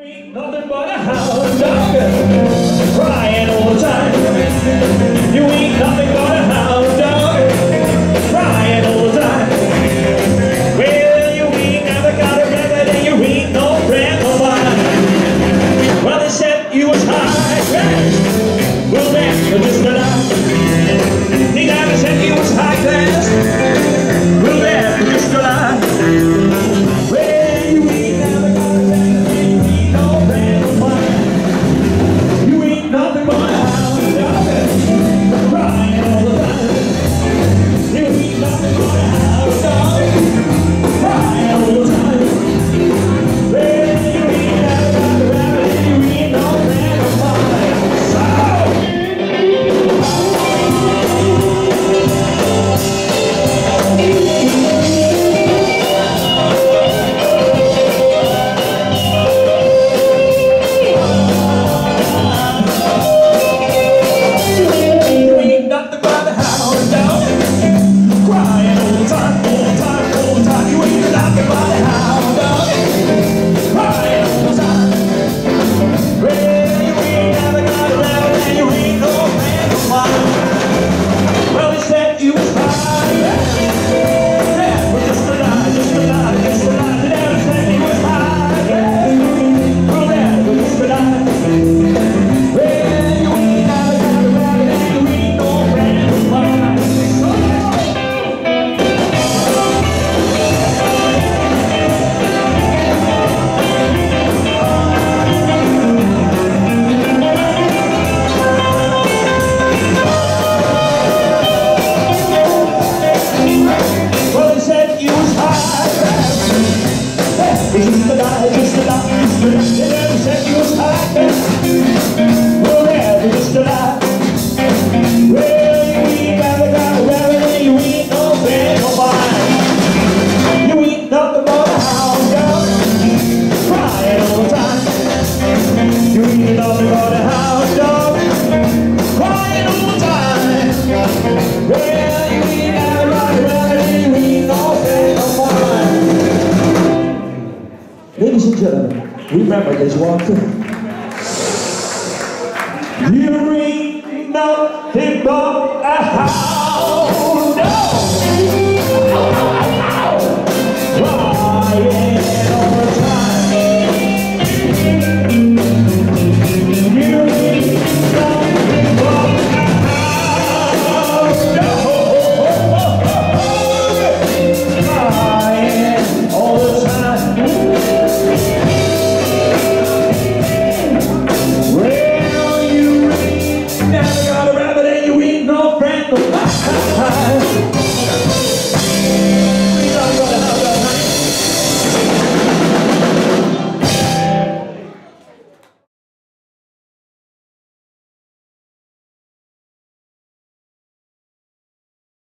Nothing but a house dog. Mr. Love, Mr. gentlemen, remember this one. You ring nothing but a house. Sometimes